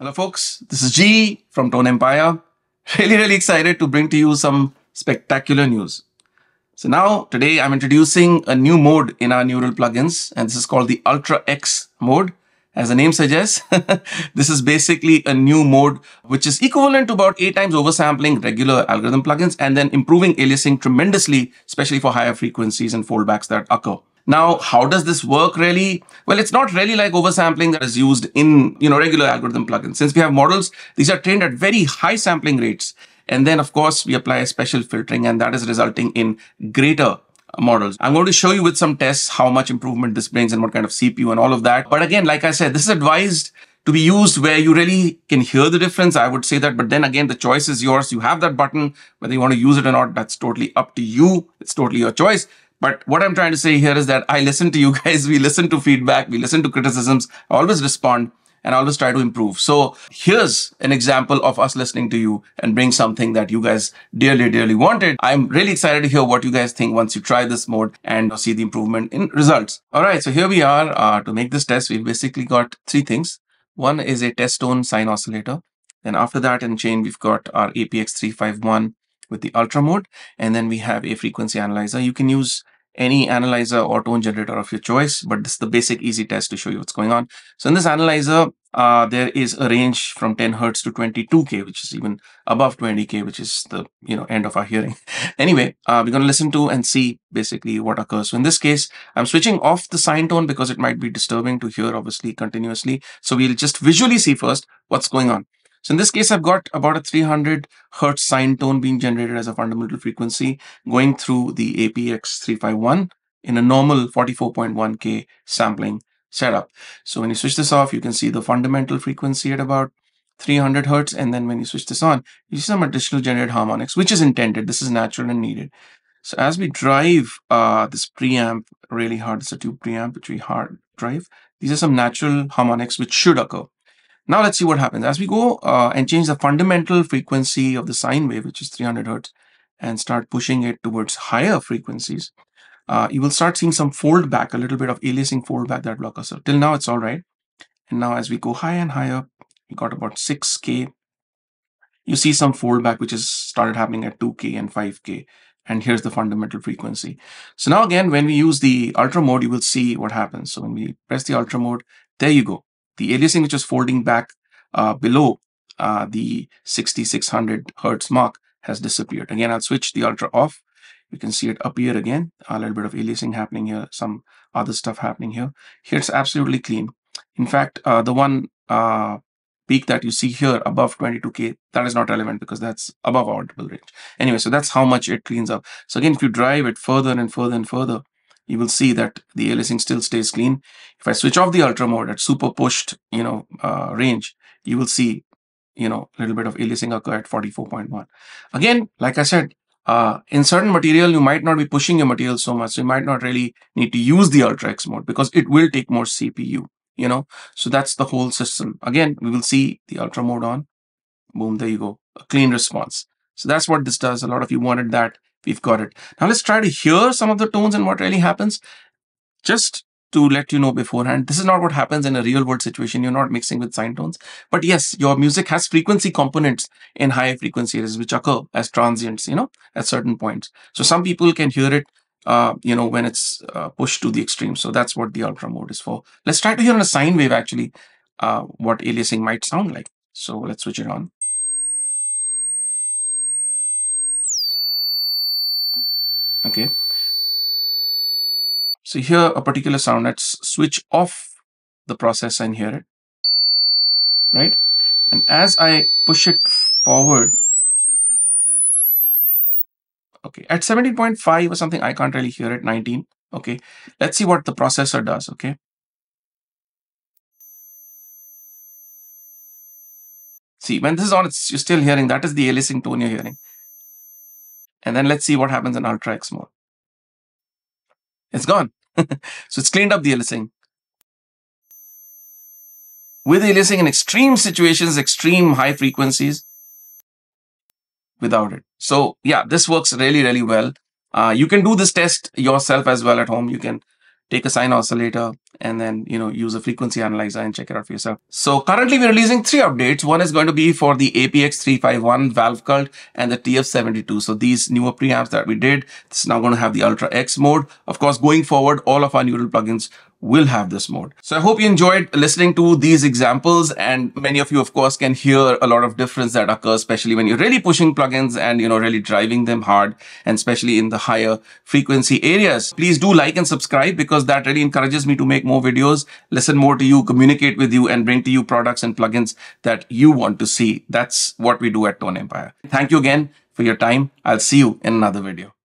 Hello, folks. This is G from Tone Empire. Really, really excited to bring to you some spectacular news. So now, today, I'm introducing a new mode in our neural plugins, and this is called the Ultra X mode. As the name suggests, this is basically a new mode which is equivalent to about eight times oversampling regular algorithm plugins and then improving aliasing tremendously, especially for higher frequencies and foldbacks that occur. Now, how does this work really? Well, it's not really like oversampling that is used in, you know, regular algorithm plugins. Since we have models, these are trained at very high sampling rates. And then, of course, we apply a special filtering and that is resulting in greater models. I'm going to show you with some tests how much improvement this brings and what kind of CPU and all of that. But again, like I said, this is advised to be used where you really can hear the difference. I would say that. But then again, the choice is yours. You have that button, whether you want to use it or not, that's totally up to you. It's totally your choice. But what I'm trying to say here is that I listen to you guys. We listen to feedback. We listen to criticisms. I always respond and always try to improve. So here's an example of us listening to you and bring something that you guys dearly, dearly wanted. I'm really excited to hear what you guys think once you try this mode and see the improvement in results. All right. So here we are. Uh, to make this test, we've basically got three things. One is a test tone sine oscillator. Then after that in chain, we've got our APX351 with the ultra mode. And then we have a frequency analyzer. You can use any analyzer or tone generator of your choice, but this is the basic easy test to show you what's going on. So in this analyzer, uh, there is a range from 10 hertz to 22k, which is even above 20k, which is the you know end of our hearing. anyway, uh, we're going to listen to and see basically what occurs. So in this case, I'm switching off the sine tone because it might be disturbing to hear obviously continuously. So we'll just visually see first what's going on. So in this case, I've got about a 300 hertz sine tone being generated as a fundamental frequency going through the APX351 in a normal 44.1K sampling setup. So when you switch this off, you can see the fundamental frequency at about 300 hertz. And then when you switch this on, you see some additional generated harmonics, which is intended. This is natural and needed. So as we drive uh, this preamp really hard, it's a tube preamp, which we hard drive. These are some natural harmonics which should occur. Now let's see what happens. As we go uh, and change the fundamental frequency of the sine wave, which is 300 hertz, and start pushing it towards higher frequencies, uh, you will start seeing some fold back, a little bit of aliasing fold back that occur. So till now, it's all right. And now as we go higher and higher, we got about 6K. You see some fold back, which has started happening at 2K and 5K. And here's the fundamental frequency. So now again, when we use the ultra mode, you will see what happens. So when we press the ultra mode, there you go the aliasing which is folding back uh, below uh, the 6600 hertz mark has disappeared. Again, I'll switch the ultra off. You can see it appear again. A little bit of aliasing happening here, some other stuff happening here. Here it's absolutely clean. In fact, uh, the one uh, peak that you see here above 22K, that is not relevant because that's above audible range. Anyway, so that's how much it cleans up. So again, if you drive it further and further and further, you will see that the aliasing still stays clean. If I switch off the ultra mode at super pushed, you know, uh, range, you will see, you know, a little bit of aliasing occur at 44.1. Again, like I said, uh, in certain material, you might not be pushing your material so much. So you might not really need to use the Ultra X mode because it will take more CPU, you know. So that's the whole system. Again, we will see the Ultra mode on. Boom, there you go. A clean response. So that's what this does. A lot of you wanted that. We've got it. Now let's try to hear some of the tones and what really happens. Just to let you know beforehand, this is not what happens in a real world situation. You're not mixing with sine tones. But yes, your music has frequency components in higher frequency areas, which occur as transients, you know, at certain points. So some people can hear it, uh, you know, when it's uh, pushed to the extreme. So that's what the ultra mode is for. Let's try to hear on a sine wave, actually, uh, what aliasing might sound like. So let's switch it on. Okay. So here a particular sound, let's switch off the process and hear it, right? And as I push it forward, okay, at 17.5 or something, I can't really hear it, 19. Okay, let's see what the processor does, okay? See, when this is on, it's, you're still hearing, that is the aliasing tone you're hearing. And then let's see what happens in Ultra X mode. It's gone. so it's cleaned up the aliasing. With aliasing in extreme situations, extreme high frequencies, without it. So yeah, this works really, really well. Uh, you can do this test yourself as well at home. You can take a sine oscillator, and then you know use a frequency analyzer and check it out for yourself. So currently we're releasing three updates. One is going to be for the APX351 valve cult and the TF72. So these newer preamps that we did, is now going to have the Ultra X mode. Of course, going forward, all of our neural plugins will have this mode. So I hope you enjoyed listening to these examples and many of you of course can hear a lot of difference that occurs especially when you're really pushing plugins and you know really driving them hard and especially in the higher frequency areas. Please do like and subscribe because that really encourages me to make more videos, listen more to you, communicate with you and bring to you products and plugins that you want to see. That's what we do at Tone Empire. Thank you again for your time. I'll see you in another video.